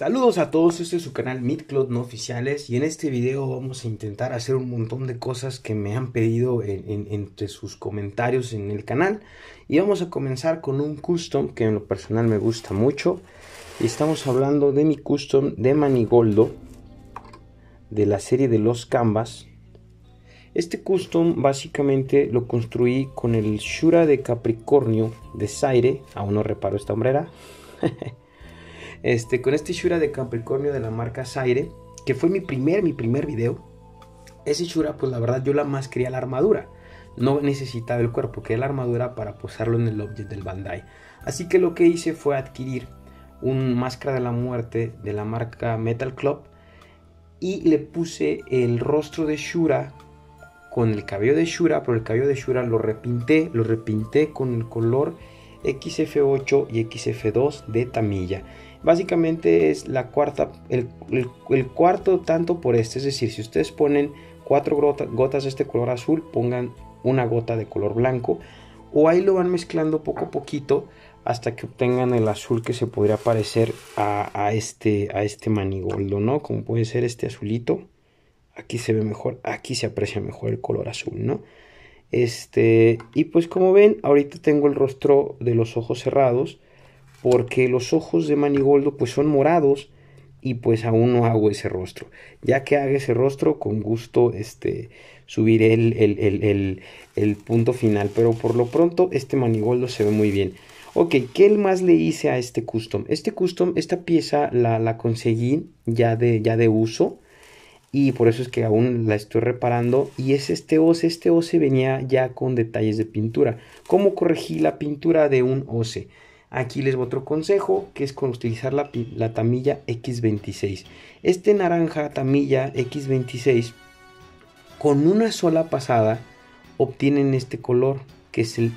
Saludos a todos, este es su canal MidCloud no oficiales y en este video vamos a intentar hacer un montón de cosas que me han pedido entre sus comentarios en el canal. Y vamos a comenzar con un custom que en lo personal me gusta mucho. Estamos hablando de mi custom de Manigoldo de la serie de los Canvas. Este custom básicamente lo construí con el Shura de Capricornio de Zaire. Aún no reparo esta hombrera Este, con este Shura de Capricornio de la marca Zaire, que fue mi primer, mi primer video. Ese Shura, pues la verdad yo la más quería la armadura. No necesitaba el cuerpo, quería la armadura para posarlo en el object del Bandai. Así que lo que hice fue adquirir un máscara de la muerte de la marca Metal Club y le puse el rostro de Shura con el cabello de Shura, pero el cabello de Shura lo repinté, lo repinté con el color XF8 y XF2 de Tamilla. Básicamente es la cuarta, el, cuarto tanto por este, es decir, si ustedes ponen cuatro gotas de este color azul, pongan una gota de color blanco o ahí lo van mezclando poco a poquito hasta que obtengan el azul que se podría parecer a, este, a este manigoldo, ¿no? Como puede ser este azulito. Aquí se ve mejor, aquí se aprecia mejor el color azul, ¿no? Este, y pues como ven, ahorita tengo el rostro de los ojos cerrados porque los ojos de Manigoldo pues son morados y pues aún no hago ese rostro. Ya que haga ese rostro, con gusto este, subiré el, el, el, punto final. Pero por lo pronto este Manigoldo se ve muy bien. Ok, ¿qué más le hice a este custom? Este custom, esta pieza la, la conseguí ya de, ya de uso. Y por eso es que aún la estoy reparando. Y es este OCE. Este OCE venía ya con detalles de pintura. ¿Cómo corregí la pintura de un OCE? Aquí les voy otro consejo, que es con utilizar la, tamilla X26. Este naranja tamilla X26, con una sola pasada, obtienen este color, que es el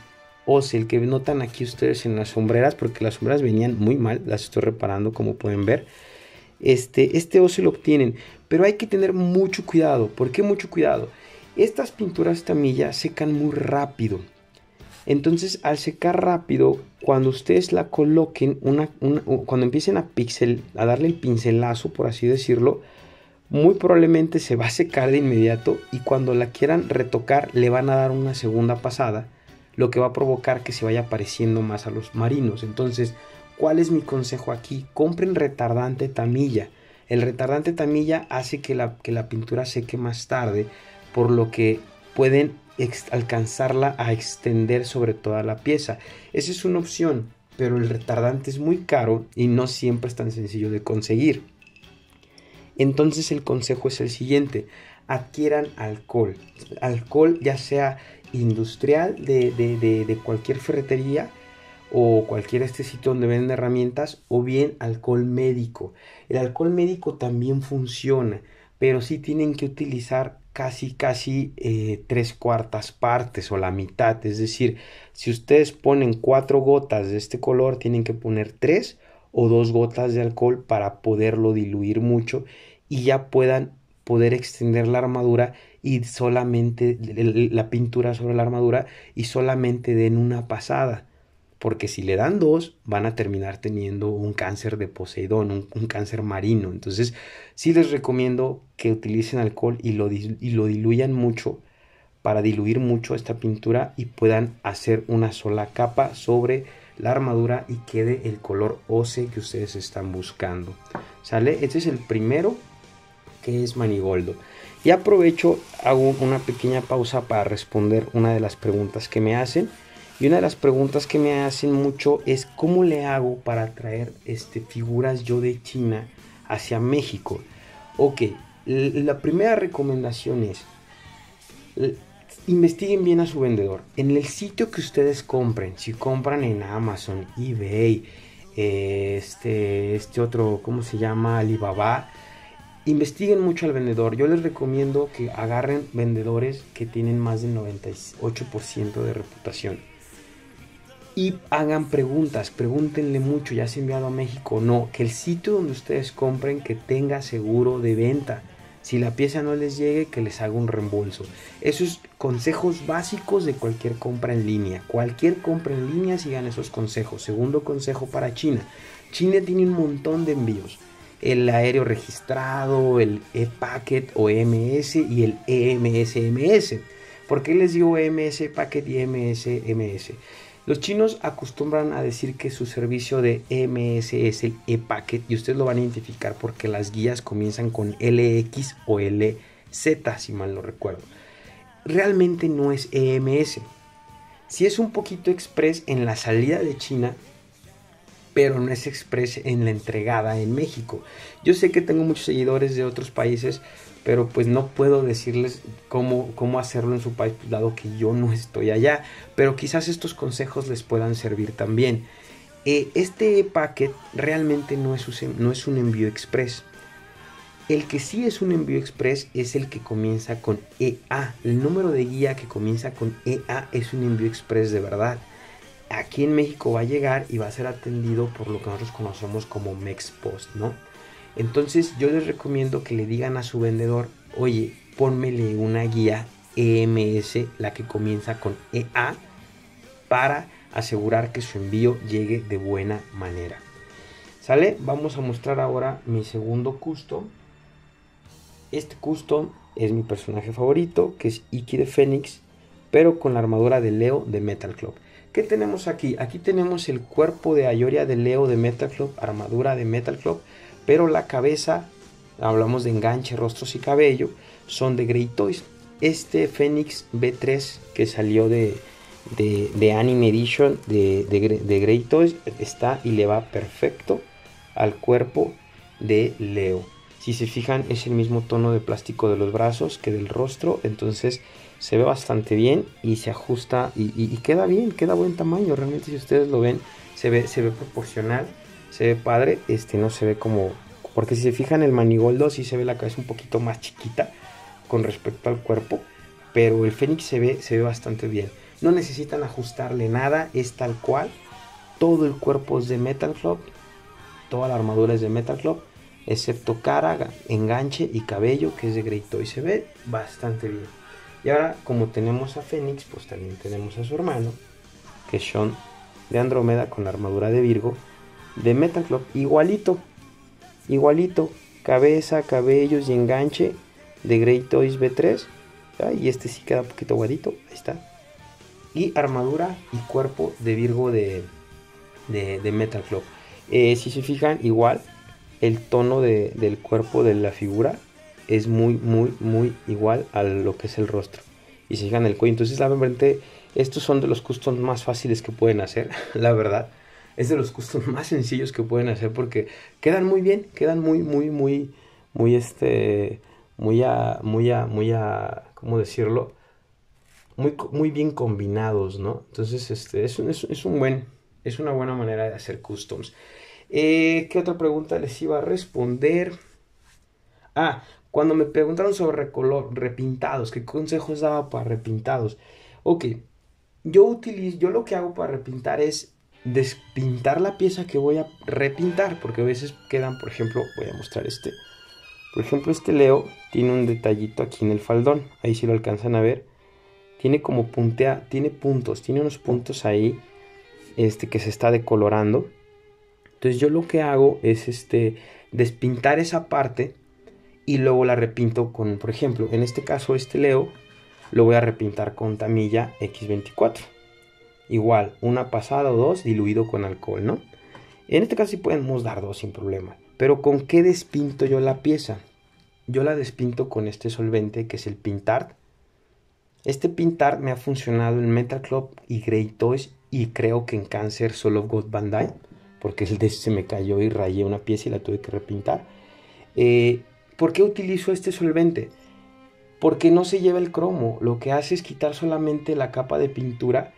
OCE, el que notan aquí ustedes en las sombreras, porque las sombreras venían muy mal, las estoy reparando como pueden ver. Este, este lo obtienen, pero hay que tener mucho cuidado. ¿Por qué mucho cuidado? Estas pinturas tamilla secan muy rápido. Entonces, al secar rápido, cuando ustedes la coloquen, una, cuando empiecen a a darle el pincelazo, por así decirlo, muy probablemente se va a secar de inmediato y cuando la quieran retocar le van a dar una segunda pasada, lo que va a provocar que se vaya pareciendo más a los marinos. Entonces, ¿cuál es mi consejo aquí? Compren retardante tamilla. El retardante tamilla hace que la, que la pintura seque más tarde, por lo que pueden alcanzarla a extender sobre toda la pieza. Esa es una opción, pero el retardante es muy caro y no siempre es tan sencillo de conseguir. Entonces el consejo es el siguiente, adquieran alcohol. Alcohol ya sea industrial de, de cualquier ferretería o cualquier este sitio donde venden herramientas o bien alcohol médico. El alcohol médico también funciona, pero sí tienen que utilizar casi, casi eh, tres cuartas partes o la mitad. Es decir, si ustedes ponen cuatro gotas de este color, tienen que poner tres o dos gotas de alcohol para poderlo diluir mucho y ya puedan poder extender la armadura y solamente la pintura sobre la armadura y solamente den una pasada porque si le dan dos van a terminar teniendo un cáncer de Poseidón, un, cáncer marino. Entonces sí les recomiendo que utilicen alcohol y lo, y lo diluyan mucho para diluir mucho esta pintura y puedan hacer una sola capa sobre la armadura y quede el color óseo que ustedes están buscando. ¿Sale? Este es el primero que es manigoldo. Y aprovecho, hago una pequeña pausa para responder una de las preguntas que me hacen. Y una de las preguntas que me hacen mucho es cómo le hago para traer este, figuras yo de China hacia México. Ok, la primera recomendación es investiguen bien a su vendedor. En el sitio que ustedes compren, si compran en Amazon, eBay, este, este otro, ¿cómo se llama? Alibaba. Investiguen mucho al vendedor. Yo les recomiendo que agarren vendedores que tienen más del 98% de reputación y hagan preguntas, pregúntenle mucho, ya se ha enviado a México o no, que el sitio donde ustedes compren que tenga seguro de venta. Si la pieza no les llegue, que les haga un reembolso. Esos consejos básicos de cualquier compra en línea. Cualquier compra en línea sigan esos consejos. Segundo consejo para China. China tiene un montón de envíos. el aéreo registrado, el e-packet o EMS y el EMSMS. ¿Por qué les digo EMS packet y EMSMS? Los chinos acostumbran a decir que su servicio de EMS es el e-packet y ustedes lo van a identificar porque las guías comienzan con LX o LZ, si mal no recuerdo. Realmente no es EMS. Si es un poquito express en la salida de China, pero no es express en la entregada en México. Yo sé que tengo muchos seguidores de otros países, pero pues no puedo decirles cómo, cómo hacerlo en su país, pues, dado que yo no estoy allá, pero quizás estos consejos les puedan servir también. Eh, este packet realmente no es, no es un envío express. El que sí es un envío express es el que comienza con EA. El número de guía que comienza con EA es un envío express de verdad. Aquí en México va a llegar y va a ser atendido por lo que nosotros conocemos como Mexpost, ¿no? Entonces yo les recomiendo que le digan a su vendedor, oye, pónmele una guía EMS, la que comienza con EA, para asegurar que su envío llegue de buena manera. ¿Sale? Vamos a mostrar ahora mi segundo custom. Este custom es mi personaje favorito, que es Iki de Fénix, pero con la armadura de Leo de Metal Club. ¿Qué tenemos aquí? Aquí tenemos el cuerpo de Ayoria de Leo de Metal Club, armadura de Metal Club, pero la cabeza, hablamos de enganche, rostros y cabello, son de Grey Toys. Este Phoenix B3 que salió de, de, Anime Edition de, de, Grey Toys está y le va perfecto al cuerpo de Leo. Si se fijan es el mismo tono de plástico de los brazos que del rostro, entonces se ve bastante bien y se ajusta y, y, queda bien, queda buen tamaño. Realmente si ustedes lo ven se ve, se ve proporcional se ve padre, este no se ve como, porque si se fijan el manigoldo sí se ve la cabeza un poquito más chiquita con respecto al cuerpo, pero el Fénix se ve, se ve bastante bien. No necesitan ajustarle nada, es tal cual. Todo el cuerpo es de Metal Club, toda la armadura es de Metal Club, excepto cara, enganche y cabello que es de Grey y se ve bastante bien. Y ahora como tenemos a Fénix, pues también tenemos a su hermano, que es Sean de Andrómeda con la armadura de Virgo de Metal Club. Igualito, igualito. Cabeza, cabellos y enganche de Grey Toys B3. y este sí queda un poquito guadito. Ahí está. Y armadura y cuerpo de Virgo de, de, Metal Club. Eh, si se fijan, igual el tono del cuerpo de la figura es muy, muy, muy igual a lo que es el rostro. Y se fijan el cuello. Entonces, la verdad, estos son de los customs más fáciles que pueden hacer, la verdad es de los customs más sencillos que pueden hacer porque quedan muy bien, quedan muy, muy, muy, muy, este, muy a, muy a, muy a, ¿cómo decirlo? Muy, muy bien combinados, ¿no? Entonces, este, es, es, es un buen, es una buena manera de hacer customs. Eh, ¿Qué otra pregunta les iba a responder? Ah, cuando me preguntaron sobre recolor, repintados, ¿qué consejos daba para repintados? Ok, yo utilizo, yo lo que hago para repintar es despintar la pieza que voy a repintar, porque a veces quedan, por ejemplo, voy a mostrar este. Por ejemplo, este Leo tiene un detallito aquí en el faldón, ahí si lo alcanzan a ver. Tiene como puntea, tiene puntos, tiene unos puntos ahí este que se está decolorando. Entonces yo lo que hago es este despintar esa parte y luego la repinto con, por ejemplo, en este caso este Leo lo voy a repintar con tamilla X24 igual una pasada o dos diluido con alcohol, ¿no? En este caso sí podemos dar dos sin problema. Pero ¿con qué despinto yo la pieza? Yo la despinto con este solvente que es el Pintart. Este Pintart me ha funcionado en Metal Club y Grey Toys y creo que en Cancer Soul of God Bandai porque el de se me cayó y rayé una pieza y la tuve que repintar. Eh, ¿Por qué utilizo este solvente? Porque no se lleva el cromo, lo que hace es quitar solamente la capa de pintura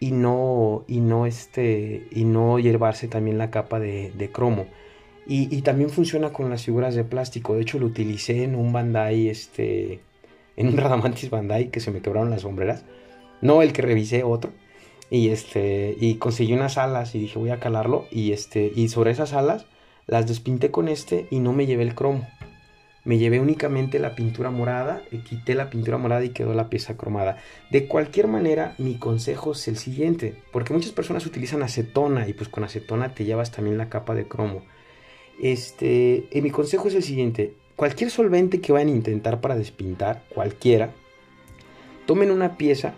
y no, y no, este, y no hiervarse también la capa de, cromo. Y, también funciona con las figuras de plástico. De hecho, lo utilicé en un Bandai, este, en un Radamantis Bandai que se me quebraron las sombreras. No el que revisé, otro. Y este, y conseguí unas alas y dije voy a calarlo. Y este, y sobre esas alas las despinté con este y no me llevé el cromo me llevé únicamente la pintura morada, y quité la pintura morada y quedó la pieza cromada. De cualquier manera, mi consejo es el siguiente, porque muchas personas utilizan acetona y pues con acetona te llevas también la capa de cromo. Este, mi consejo es el siguiente. Cualquier solvente que vayan a intentar para despintar, cualquiera, tomen una pieza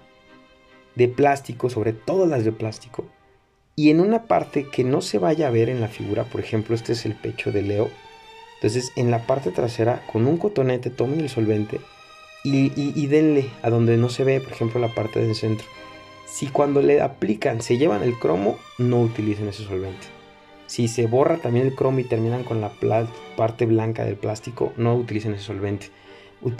de plástico, sobre todo las de plástico, y en una parte que no se vaya a ver en la figura, por ejemplo, este es el pecho de Leo, entonces en la parte trasera con un cotonete tomen el solvente y, denle a donde no se ve, por ejemplo, la parte del centro. Si cuando le aplican se llevan el cromo, no utilicen ese solvente. Si se borra también el cromo y terminan con la parte blanca del plástico, no utilicen ese solvente.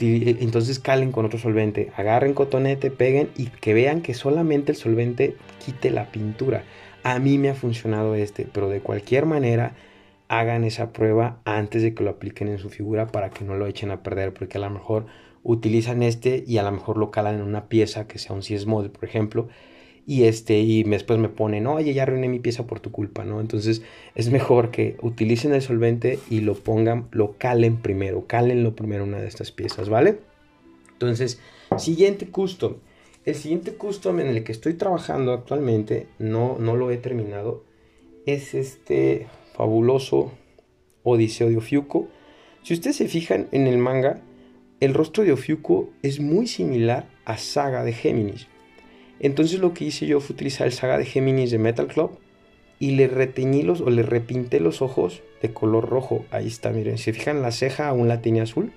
entonces calen con otro solvente, agarren cotonete, peguen y que vean que solamente el solvente quite la pintura. A mí me ha funcionado este, pero de cualquier manera hagan esa prueba antes de que lo apliquen en su figura para que no lo echen a perder, porque a lo mejor utilizan este y a lo mejor lo calan en una pieza que sea un CSMOD, por ejemplo, y este y después me ponen, oye, ya arruiné mi pieza por tu culpa, ¿no? Entonces es mejor que utilicen el solvente y lo pongan, lo calen primero, lo primero una de estas piezas, ¿vale? Entonces, siguiente custom. El siguiente custom en el que estoy trabajando actualmente, no, no lo he terminado, es este, fabuloso Odiseo de Ofiuco. Si ustedes se fijan en el manga, el rostro de Ofiuco es muy similar a Saga de Géminis. Entonces lo que hice yo fue utilizar el Saga de Géminis de Metal Club y le reteñí los o le repinté los ojos de color rojo. Ahí está, miren, si se fijan la ceja aún la tenía azul,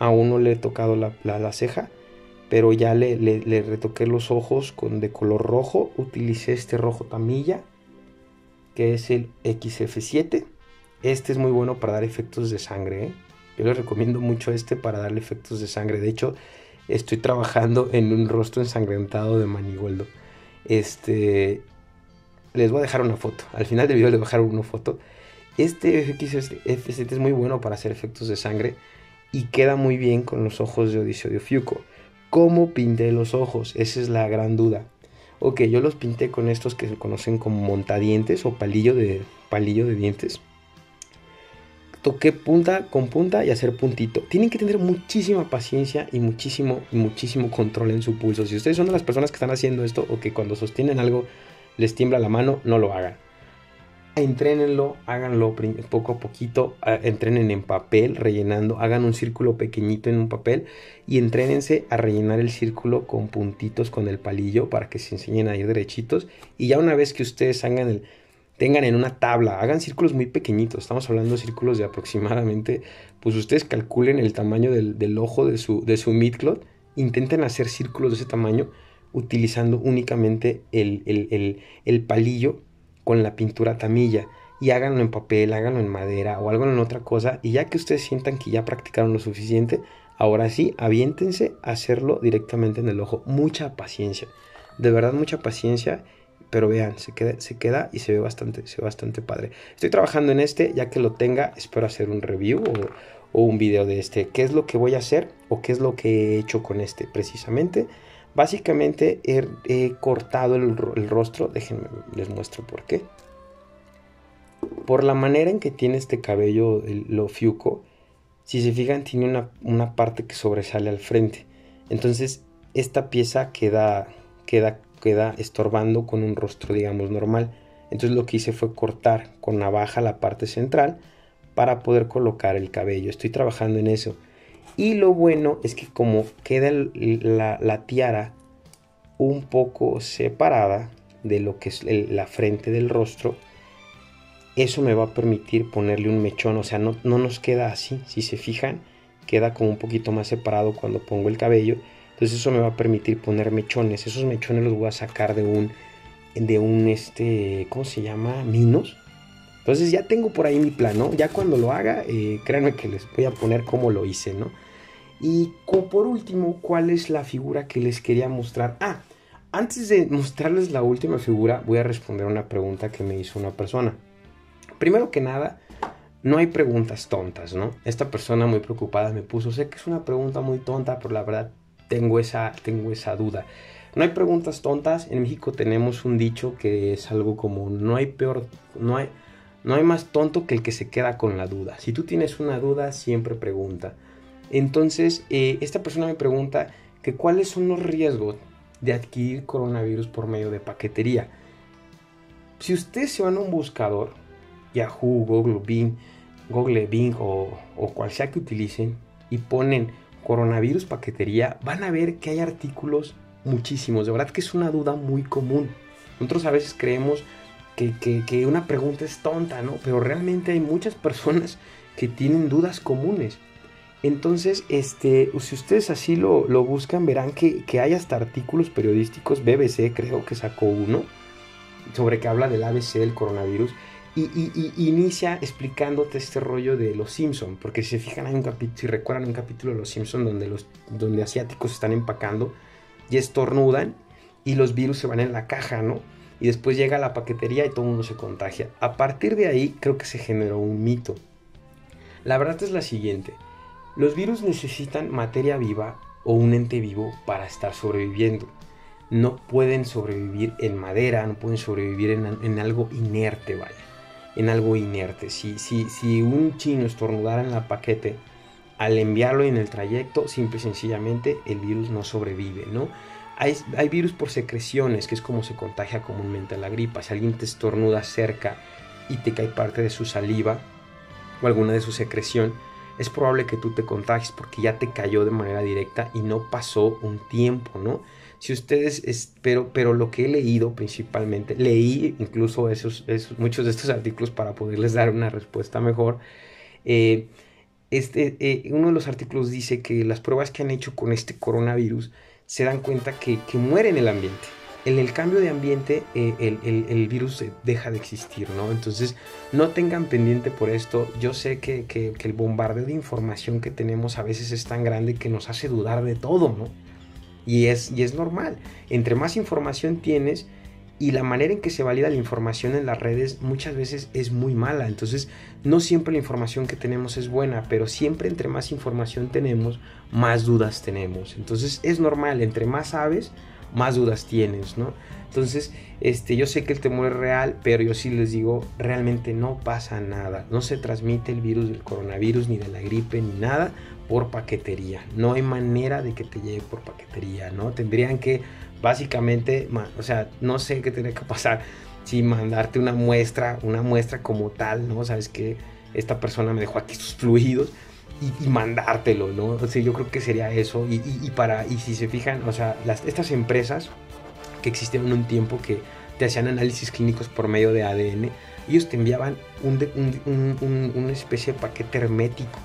aún no le he tocado la, la, ceja, pero ya le, le, le, retoqué los ojos con de color rojo. Utilicé este rojo tamilla que es el XF7. Este es muy bueno para dar efectos de sangre. ¿eh? Yo les recomiendo mucho este para darle efectos de sangre. De hecho, estoy trabajando en un rostro ensangrentado de Manigoldo. Este, les voy a dejar una foto. Al final del video les voy a dejar una foto. Este XF7 es muy bueno para hacer efectos de sangre y queda muy bien con los ojos de Odiseo de Ofiuco. ¿Cómo pinté los ojos? Esa es la gran duda. Ok, yo los pinté con estos que se conocen como montadientes o palillo de, palillo de dientes. Toqué punta con punta y hacer puntito. Tienen que tener muchísima paciencia y muchísimo, muchísimo control en su pulso. Si ustedes son de las personas que están haciendo esto o que cuando sostienen algo les tiembla la mano, no lo hagan entrénenlo, háganlo poco a poquito, entrenen en papel, rellenando, hagan un círculo pequeñito en un papel y entrénense a rellenar el círculo con puntitos con el palillo para que se enseñen a ir derechitos. Y ya una vez que ustedes hagan el, tengan en una tabla, hagan círculos muy pequeñitos, estamos hablando de círculos de aproximadamente, pues ustedes calculen el tamaño del, ojo de su, de su intenten hacer círculos de ese tamaño utilizando únicamente el, el, el palillo con la pintura tamilla y háganlo en papel, háganlo en madera o háganlo en otra cosa y ya que ustedes sientan que ya practicaron lo suficiente, ahora sí, aviéntense a hacerlo directamente en el ojo. Mucha paciencia, de verdad mucha paciencia, pero vean, se queda, se queda y se ve bastante, se ve bastante padre. Estoy trabajando en este, ya que lo tenga, espero hacer un review o, un video de este. ¿Qué es lo que voy a hacer o qué es lo que he hecho con este precisamente? Básicamente he, cortado el, rostro, déjenme, les muestro por qué. Por la manera en que tiene este cabello, lo fiuco, si se fijan tiene una, una, parte que sobresale al frente. Entonces esta pieza queda, queda, queda estorbando con un rostro digamos normal. Entonces lo que hice fue cortar con navaja la parte central para poder colocar el cabello. Estoy trabajando en eso. Y lo bueno es que como queda la, tiara un poco separada de lo que es la frente del rostro, eso me va a permitir ponerle un mechón, o sea, no, no, nos queda así, si se fijan, queda como un poquito más separado cuando pongo el cabello, entonces eso me va a permitir poner mechones, esos mechones los voy a sacar de un, de un, este, ¿cómo se llama? Minos, entonces ya tengo por ahí mi plan, ¿no? Ya cuando lo haga, eh, créanme que les voy a poner cómo lo hice, ¿no? Y por último, ¿cuál es la figura que les quería mostrar? Ah, antes de mostrarles la última figura, voy a responder una pregunta que me hizo una persona. Primero que nada, no hay preguntas tontas, ¿no? Esta persona muy preocupada me puso, sé que es una pregunta muy tonta, pero la verdad tengo esa, tengo esa duda. No hay preguntas tontas. En México tenemos un dicho que es algo como no hay peor, no hay, no hay más tonto que el que se queda con la duda. Si tú tienes una duda, siempre pregunta. Entonces, eh, esta persona me pregunta que cuáles son los riesgos de adquirir coronavirus por medio de paquetería. Si ustedes se van a un buscador, Yahoo, Google, Bing, Google, Bing o, o cual sea que utilicen y ponen coronavirus paquetería, van a ver que hay artículos muchísimos. De verdad que es una duda muy común. Nosotros a veces creemos que, una pregunta es tonta, ¿no? Pero realmente hay muchas personas que tienen dudas comunes. Entonces, este, si ustedes así lo, buscan, verán que, que, hay hasta artículos periodísticos, BBC creo que sacó uno, sobre que habla del ABC del coronavirus, y, inicia explicándote este rollo de los Simpson, porque si se fijan hay un capítulo, si recuerdan un capítulo de los Simpson donde los donde asiáticos están empacando y estornudan y los virus se van en la caja, ¿no? Y después llega la paquetería y todo mundo se contagia. A partir de ahí creo que se generó un mito. La verdad es la siguiente. Los virus necesitan materia viva o un ente vivo para estar sobreviviendo. No pueden sobrevivir en madera, no pueden sobrevivir en, en algo inerte, vaya en algo inerte. Si, si, si un chino estornudara en la paquete, al enviarlo en el trayecto, simple y sencillamente el virus no sobrevive, ¿no? Hay, virus por secreciones, que es como se contagia comúnmente la gripa. Si alguien te estornuda cerca y te cae parte de su saliva o alguna de su secreción, es probable que tú te contagies porque ya te cayó de manera directa y no pasó un tiempo, ¿no? Si ustedes, pero, pero lo que he leído principalmente, leí incluso muchos de estos artículos para poderles dar una respuesta mejor. Eh, este, eh, uno de los artículos dice que las pruebas que han hecho con este coronavirus se dan cuenta que, muere en el ambiente. En el cambio de ambiente eh, el, virus deja de existir, ¿no? Entonces no tengan pendiente por esto. Yo sé que, que, el bombardeo de información que tenemos a veces es tan grande que nos hace dudar de todo, ¿no? Y es, y es normal. Entre más información tienes y la manera en que se valida la información en las redes muchas veces es muy mala. Entonces, no siempre la información que tenemos es buena, pero siempre entre más información tenemos, más dudas tenemos. Entonces, es normal, entre más sabes, más dudas tienes, ¿no? Entonces, este, yo sé que el temor es real, pero yo sí les digo, realmente no pasa nada. No se transmite el virus del coronavirus, ni de la gripe, ni nada por paquetería. No hay manera de que te llegue por paquetería, ¿no? Tendrían que básicamente, o sea, no sé qué tendría que pasar si mandarte una muestra, una muestra como tal, ¿no? Sabes que esta persona me dejó aquí sus fluidos y, mandártelo, ¿no? O sea, yo creo que sería eso. Y, para, y si se fijan, o sea, estas empresas que existieron un tiempo que te hacían análisis clínicos por medio de ADN, ellos te enviaban una especie de paquete hermético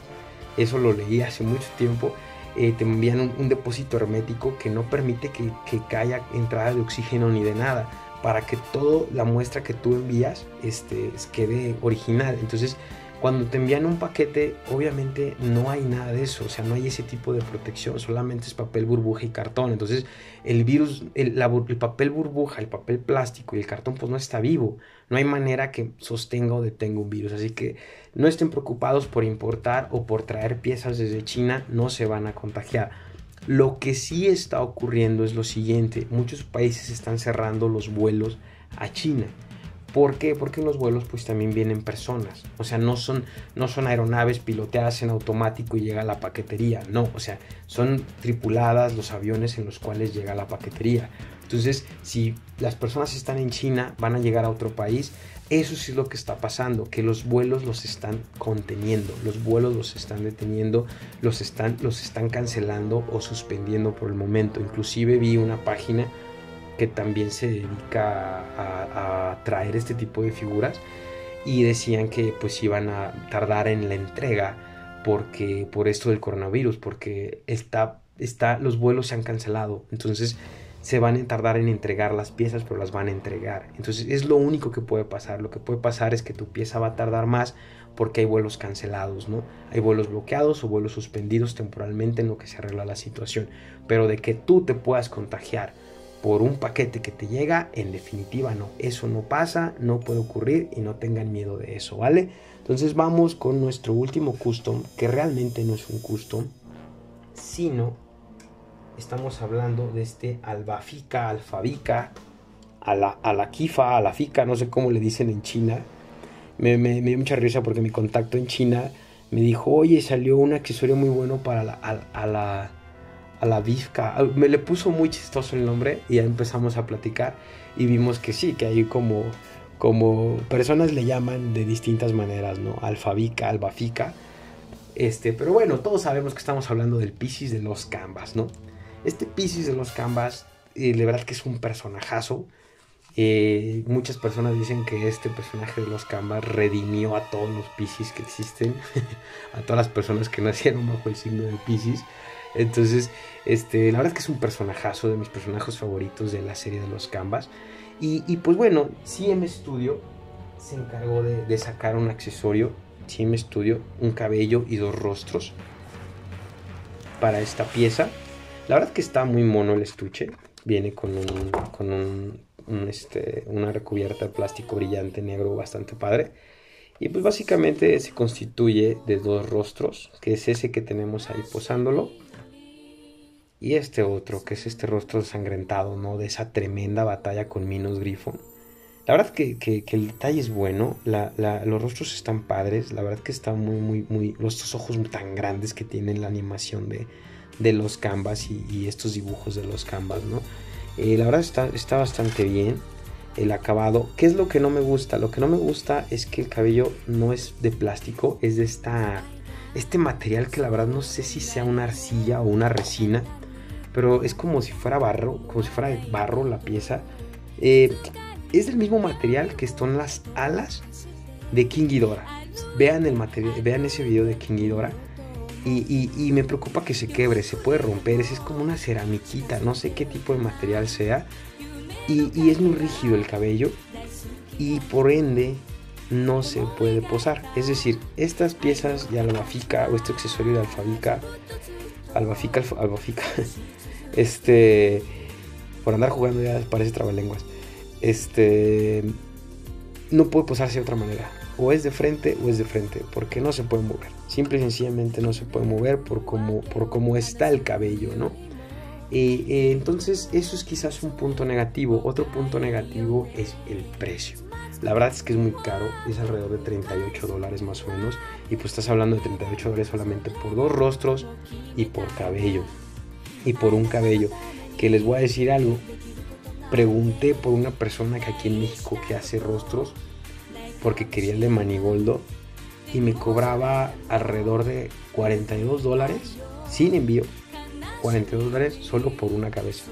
eso lo leí hace mucho tiempo, eh, te envían un, depósito hermético que no permite que, que haya entrada de oxígeno ni de nada, para que toda la muestra que tú envías este, quede original. Entonces, cuando te envían un paquete, obviamente no hay nada de eso, o sea, no hay ese tipo de protección, solamente es papel burbuja y cartón. Entonces, el virus, el, el, papel burbuja, el papel plástico y el cartón, pues no está vivo. No hay manera que sostenga o detenga un virus. Así que no estén preocupados por importar o por traer piezas desde China, no se van a contagiar. Lo que sí está ocurriendo es lo siguiente, muchos países están cerrando los vuelos a China. ¿Por qué? Porque en los vuelos pues también vienen personas. O sea, no son, no son aeronaves piloteadas en automático y llega la paquetería. No, o sea, son tripuladas los aviones en los cuales llega la paquetería. Entonces, si las personas están en China, van a llegar a otro país. Eso sí es lo que está pasando, que los vuelos los están conteniendo, los vuelos los están deteniendo, los están, los están cancelando o suspendiendo por el momento. Inclusive vi una página que también se dedica a, traer este tipo de figuras y decían que pues iban a tardar en la entrega porque por esto del coronavirus porque está está los vuelos se han cancelado. Entonces se van a tardar en entregar las piezas pero las van a entregar. Entonces es lo único que puede pasar. Lo que puede pasar es que tu pieza va a tardar más porque hay vuelos cancelados no hay vuelos bloqueados o vuelos suspendidos temporalmente en lo que se arregla la situación. Pero de que tú te puedas contagiar por un paquete que te llega, en definitiva no, eso no pasa, no puede ocurrir y no tengan miedo de eso, ¿vale? Entonces vamos con nuestro último custom, que realmente no es un custom, sino estamos hablando de este albafica, alfabica, a la, a la kifa, a la fica, no sé cómo le dicen en China. Me, me, dio mucha risa porque mi contacto en China me dijo, oye, salió un accesorio muy bueno para la, a la Vizca. Me le puso muy chistoso el nombre y empezamos a platicar y vimos que sí, que hay como, como personas le llaman de distintas maneras, ¿no? Alfabica, albafica. Este, pero bueno, todos sabemos que estamos hablando del Piscis de los Canvas, ¿no? Este Piscis de los Canvas, eh, de verdad que es un personajazo. Eh, muchas personas dicen que este personaje de los Canvas redimió a todos los Piscis que existen, a todas las personas que nacieron bajo el signo de Piscis. Entonces, este, la verdad es que es un personajazo de mis personajes favoritos de la serie de los Canvas. Y, pues bueno, CM Studio se encargó de, sacar un accesorio, CM Studio, un cabello y dos rostros para esta pieza. La verdad que está muy mono el estuche. Viene con un, con un, este, una recubierta de plástico brillante negro bastante padre. Y pues básicamente se constituye de dos rostros, que es ese que tenemos ahí posándolo y este otro, que es este rostro ensangrentado, ¿no? De esa tremenda batalla con Minos Grifo. La verdad que, que, el detalle es bueno, los rostros están padres, la verdad que está muy, muy, muy... Los ojos tan grandes que tienen la animación de, de los canvas y, estos dibujos de los canvas, ¿no? Eh, la verdad está, está bastante bien el acabado. ¿Qué es lo que no me gusta? Lo que no me gusta es que el cabello no es de plástico, es de esta, este material que la verdad no sé si sea una arcilla o una resina pero es como si fuera barro, como si fuera barro la pieza. Eh, es del mismo material que están las alas de King Ghidorah. Vean, el material, vean ese video de King Ghidorah. Y, me preocupa que se quebre, se puede romper. Es como una ceramiquita, no sé qué tipo de material sea. Y, es muy rígido el cabello. Y por ende no se puede posar. Es decir, estas piezas de albafica o este accesorio de alfabica, albafica, albafica, Este, por andar jugando ya parece trabalenguas. Este, no puede posarse de otra manera. O es de frente o es de frente, porque no se puede mover. Simple y sencillamente no se puede mover por cómo, está el cabello, ¿no? Entonces eso es quizás un punto negativo. Otro punto negativo es el precio. La verdad es que es muy caro, es alrededor de 38 dólares más o menos. Y pues estás hablando de 38 dólares solamente por dos rostros y por cabello y por un cabello. Que les voy a decir algo. Pregunté por una persona que aquí en México que hace rostros porque quería el de Manigoldo y me cobraba alrededor de 42 dólares sin envío. 42 dólares solo por una cabeza.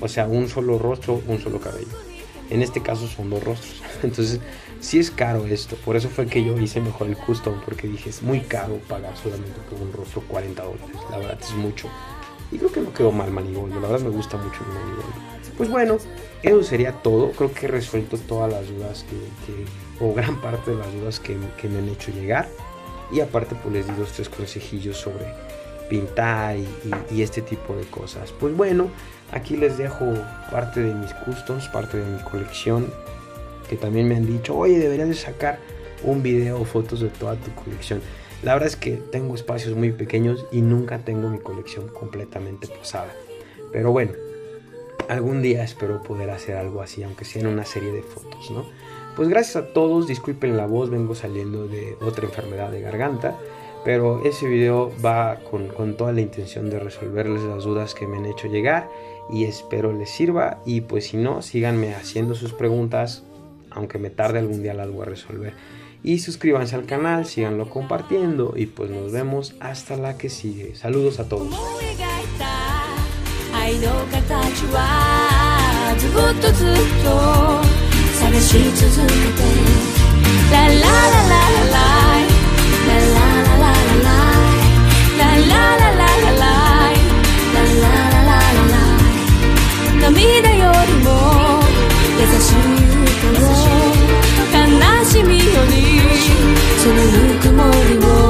O sea, un solo rostro, un solo cabello. En este caso son dos rostros. Entonces, sí es caro esto. Por eso fue que yo hice mejor el custom. Porque dije, es muy caro pagar solamente por un rostro 40 dólares. La verdad es mucho. Y creo que no quedó mal Manigoldo, la verdad me gusta mucho Manigoldo. Pues bueno, eso sería todo. Creo que he resuelto todas las dudas que, o gran parte de las dudas que, me han hecho llegar. Y aparte pues les di dos, tres consejillos sobre pintar y, este tipo de cosas. Pues bueno, aquí les dejo parte de mis customs, parte de mi colección. Que también me han dicho, oye, deberías de sacar un video o fotos de toda tu colección. La verdad es que tengo espacios muy pequeños y nunca tengo mi colección completamente posada. Pero bueno, algún día espero poder hacer algo así, aunque sea en una serie de fotos, ¿no? Pues gracias a todos, disculpen la voz, vengo saliendo de otra enfermedad de garganta, pero ese video va con, con toda la intención de resolverles las dudas que me han hecho llegar y espero les sirva y pues si no, síganme haciendo sus preguntas, aunque me tarde algún día las voy a resolver. Y suscríbanse al canal, síganlo compartiendo y pues nos vemos hasta la que sigue. Saludos a todos.「涙よりも優しい」そのぬくもりを